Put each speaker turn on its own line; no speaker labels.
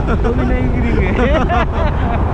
तो भी नहीं गिरेंगे